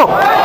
Yeah.